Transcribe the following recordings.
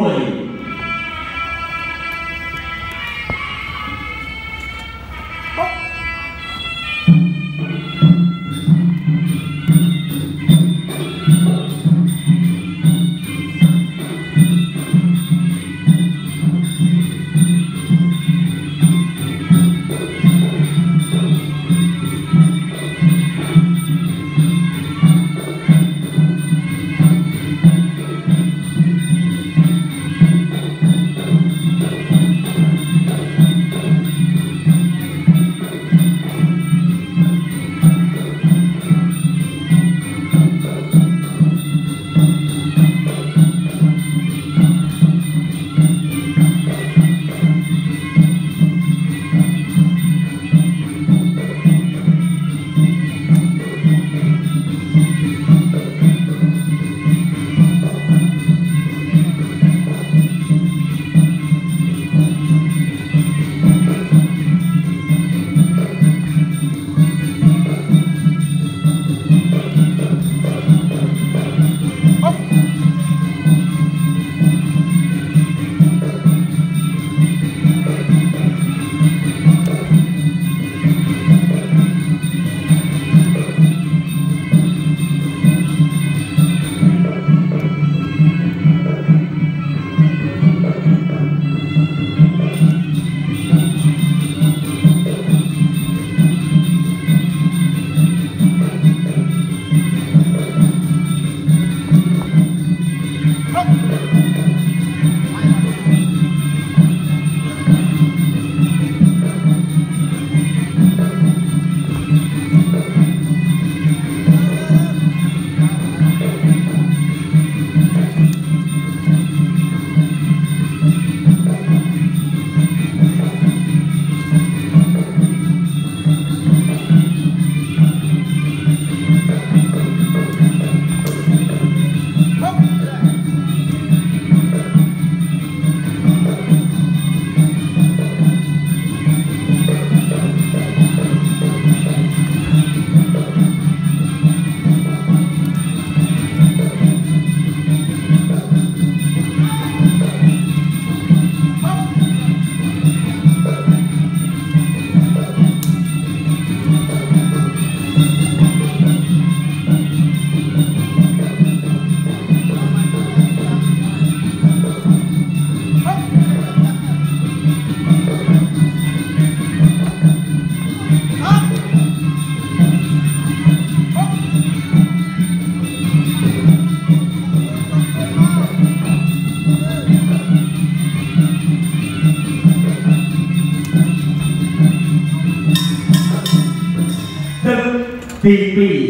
mãe ទី2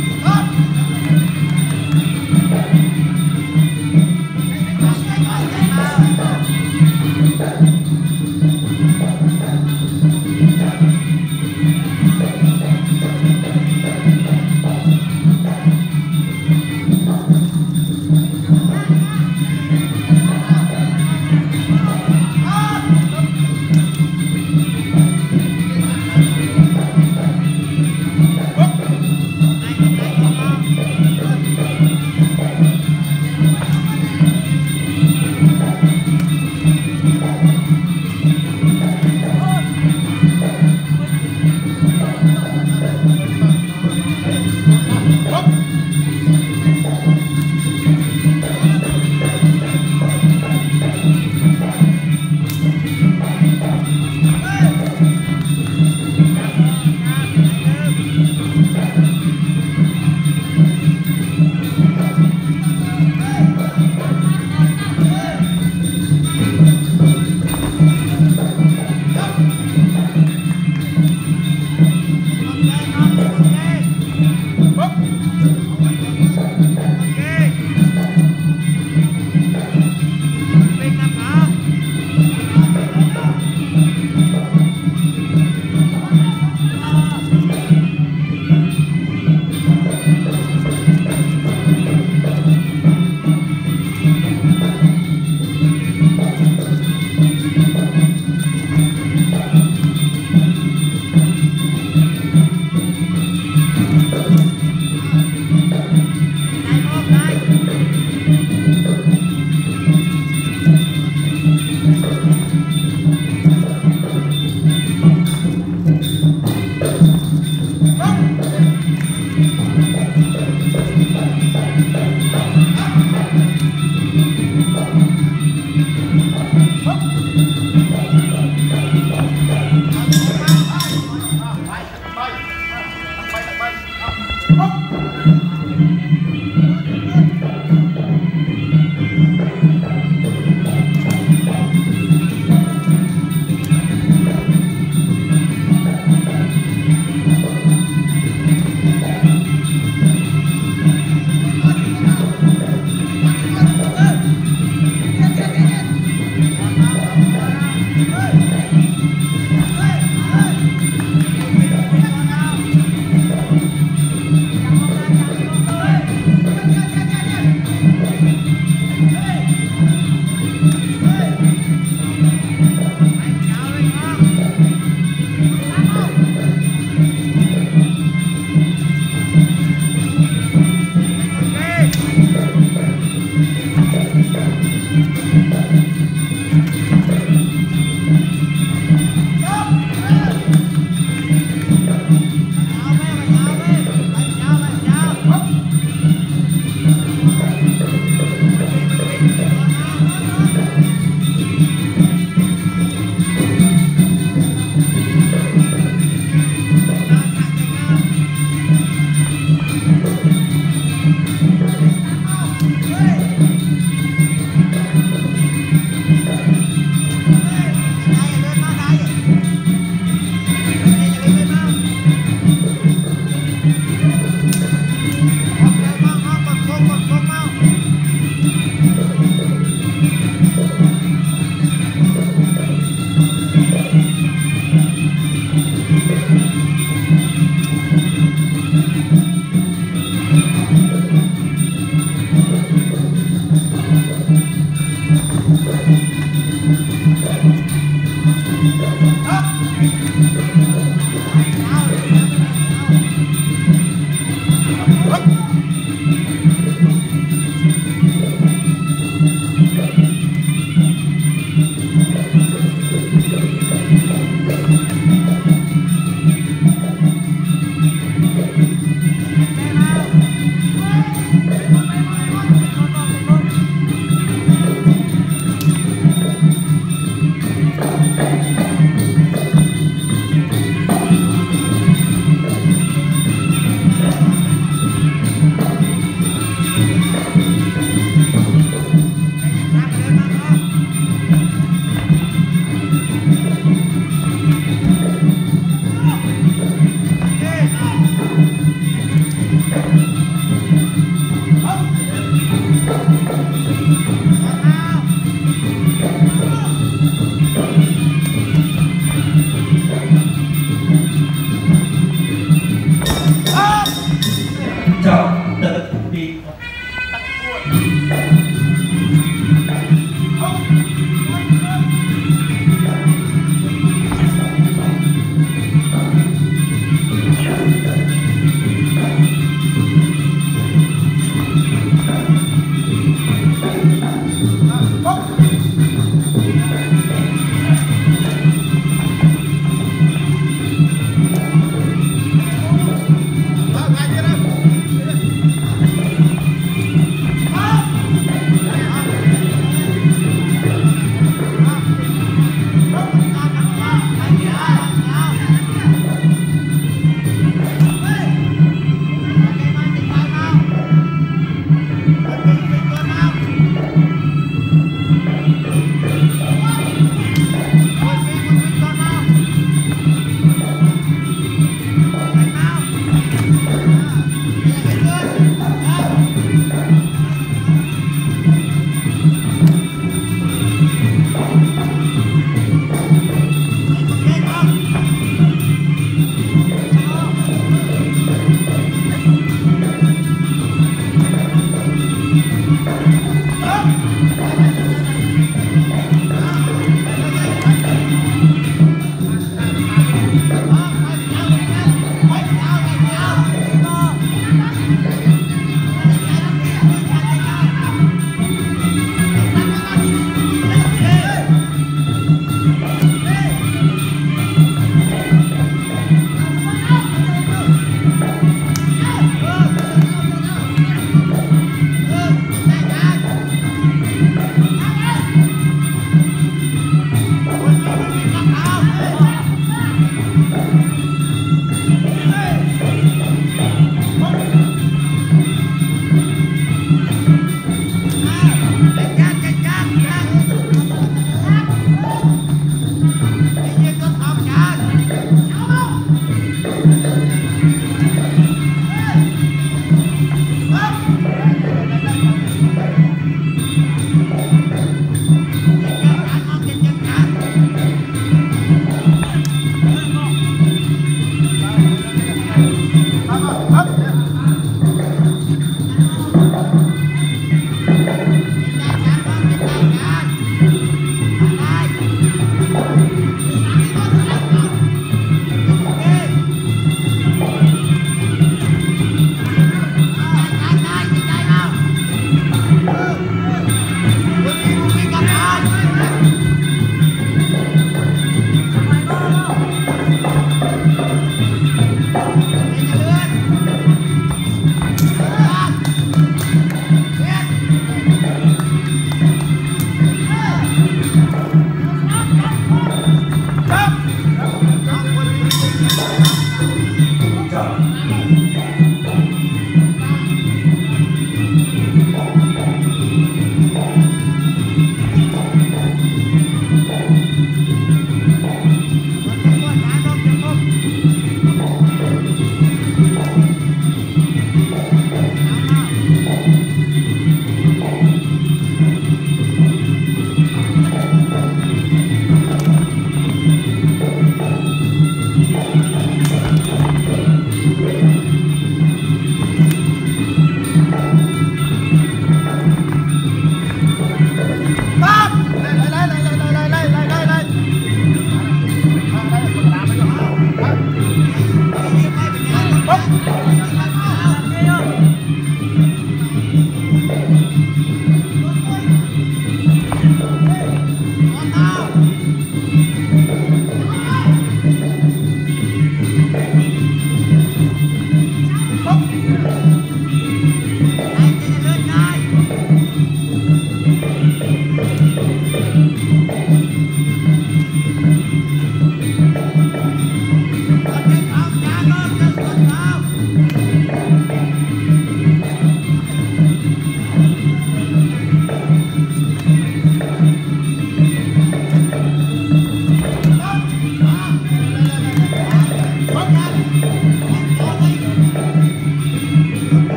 thank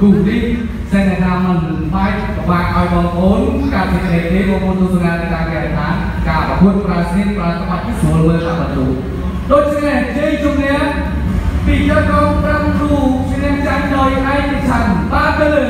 គូនេះសេនាថាមិនបាច់ប្របាឲ្យបងប្អូនការពិភាក្សានេះបងប្អូនទស្សនាតាមកាយថាការប្រកួតប្រើស្នៀតប្រើក្បាច់ស្រួលមើលតាមបន្ទូដូច្នេះជ័យជំនះពីយកកង5គ្រូជំនះចាញ់ដោយឯកឆន្ទបាទទៅលើ